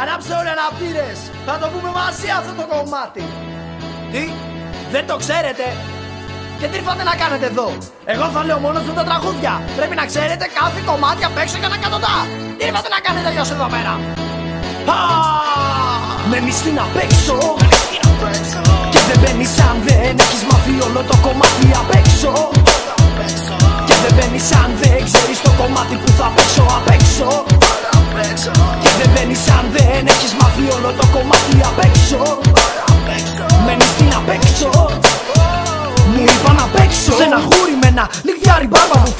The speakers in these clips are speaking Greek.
Ανάψτε όλοι αναπτήρες Θα το πούμε μαζί αυτό το κομμάτι. Τι, δεν το ξέρετε; Και τι ήρθατε να κάνετε εδώ; Εγώ θα λέω μόνο μου τα τραγούδια. Πρέπει να ξέρετε κάθε κομμάτι απ' έξω για να κατωτά Τι ήρθατε να κάνετε αλλιώς εδώ πέρα; Με μισθήν απ' έξω Και δεν μπαίνεις αν δεν έχεις μάθει όλο το κομμάτι απ' έξω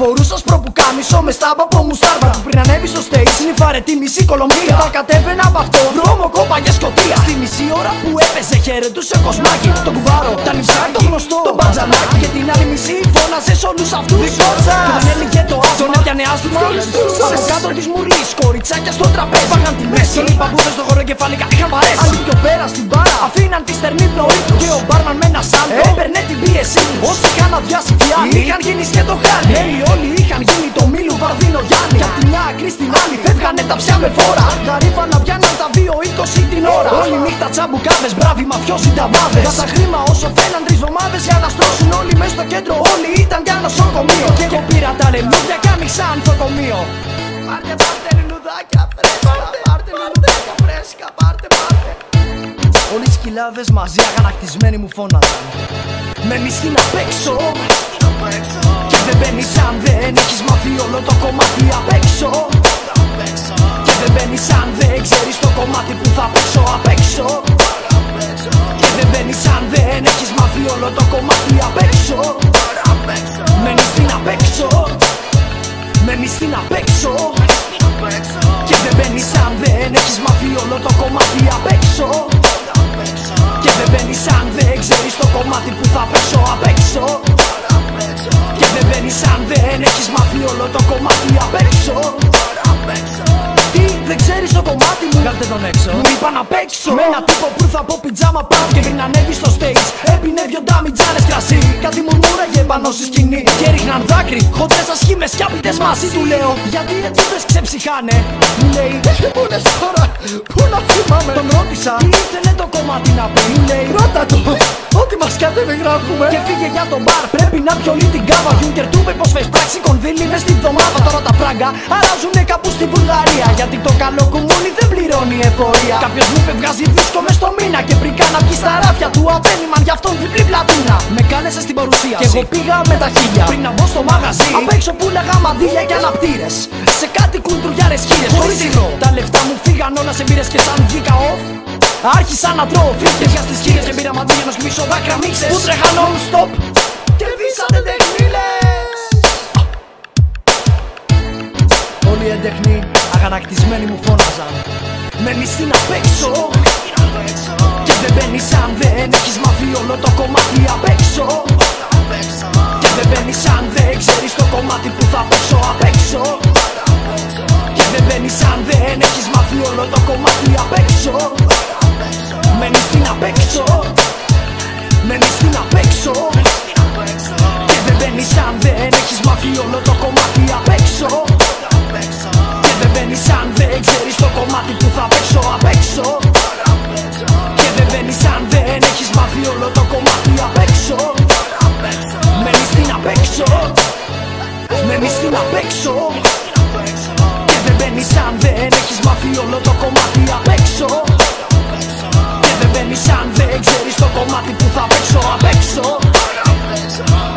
φορούσα σπροπουκάμισο μες στάμπα από μου στάρβα Που πριν ανέβει στο stage συνειφάρε τη μισή Κολομβία. Τα κατέβαινα από αυτό δρόμο κόπα για σκοτία. Στη μισή ώρα που έπαιζε χαιρετούσε κοσμάκι Το κουβάρο, τα νυψάκι, το γνωστό, το μπατζανάκι. Και την άλλη μισή φώναζες σε όλους αυτούς. Δικό σας άσμα, τον έπιανε άσθημα Από κάτω της μουρλής, κοριτσάκια στο τραπέζι. Πάγαν τη μέση, οι παππούδες στο χώρο κεφαλικά είχαν παρέσει Άλλοι πιο πέρα στην μπάρα, αφήναν τη στερνή πνοή Και ο μπάρμαν με ένα σάλτο έπαιρνε την πίεση Όσοι είχαν αδειάσει φιάλη είχαν γίνει το χάλι Όλοι όλοι είχαν γίνει το μήλου βαρδίνο Γιάννη. Κι απ' την μια άκρη στην άλλη φεύγανε τα ψιά με φόρα. Γαρίφανα πιάναν τα 2-20 την ώρα. Όλη νύχτα τσαμπουκάδες, μπράβοι μαφιόσοι ταβάδες Κάσα χρήμα όσο φαίναν τρεις εβδομάδες για να στρώσουν όλοι μέσα στο κέντρο. Όλοι ήταν για νοσοκομείο Και εγώ πήρα τα λεμούδια κι άνοιξα ανθοκομείο Πάρτε πάρτε λουλουδάκια φρέσκα Πάρτε λουλουδάκια φρέσκα Πάρτε πάρτε. Όλοι οι σκυλάδες μαζί αγανακτισμένοι μου φώναζαν. Με μισθή να παίξω. Και δεν μπαίνεις αν δεν έχεις μάθει όλο το κομμάτι απ' έξω όλο το κομμάτι απ' έξω. Και δεν μπαίνεις αν δεν ξέρεις το κομμάτι που θα παίξω απ' έξω. Και δεν μπαίνεις αν δεν έχεις μάθει όλο το κομμάτι απ' έξω. Τι δεν ξέρεις το κομμάτι μου; Βγάλτε τον έξω. Μου είπα να παίξω. Με ένα τύπο που ήρθα από πιτζάμα πάνω Και πριν ανέβει στο stage. Έπινε δυο ντάμιτζάνες κρασί Κάτι μουρμούραγε πάνω στη σκηνή Και ρίχναν δάκρυ. Χοντρές ασχήμες κι άπλητες μαζί του λέω. Γιατί ετούτες ξεψυχάνε. Μου λέει Δεν πού τώρα Πού να θυμάμαι Τον ρώτησα Τι ήθελε το κομμάτι να πει; Μου λέει Ρώτα το Ό,τι μας κατέβει γράφουμε Και φύγε για τον μπαρ Πρέπει να πιολεί την κάβα. Γιούνκερ του είπε πως φες πράξη κονδύλι μες στη βδομάδα. Τώρα τα φράγκα αράζουνε κάπου στη Βουλγαρία. Γιατί το καλό κουμούνι δεν πληρώνει εφορία. Κάποιος μου είπε βγάζει δίσκο μες στο μήνα Και πριν να βγει στα ράφια του απένιμαν Γι' αυτόν διπλή πλατούνα Με κάλεσε στην παρουσία Και εγώ πήγα με τα χίλια. Πριν να μπω στο μαγαζί. Απ' έξω που λέγα μαντήλια και αναπτήρες. Σε κάτι κουλτουριάρες χίλιες Χωρίς υγρό. Τα λεφτά μου φύγαν όλα σε μπύρες και σαν βγήκα off. Άρχισα να τρώω φύγες για στις χίλιες Και πήρα μαντήλια να σκμίσω δάκρυα μίξες. Που τρέχαν non-stop Και βήσανε τεχνίλες. Όλοι οι έντεχνοι αγανακτισμένοι μου φώναζαν. Μένεις στην απ' έξω Και δεν μπαίνεις αν δεν έχεις μάθει όλο το κομμάτι απ' έξω. Και δεν μπαίνεις αν δεν ξέρεις το κομμάτι που θα παίξω απ' έξω. Και δεν μπαίνεις αν δεν έχεις μάθει όλο το κομμάτι απ' έξω. Μένεις στην απ' έξω Μένεις στην απ' βγαίνεις στην απέξω Και δεν μπαίνεις αν δεν έχεις μάθει όλο το κομμάτι απέξω. Και δεν μπαίνεις αν δεν ξέρεις το κομμάτι που θα παίξω απ' έξω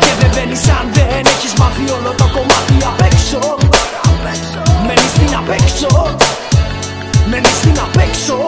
Και δεν μπαίνεις αν δεν έχεις μάθει όλο το κομμάτι απ' έξω Μένεις στην απέξω. στην απέξω.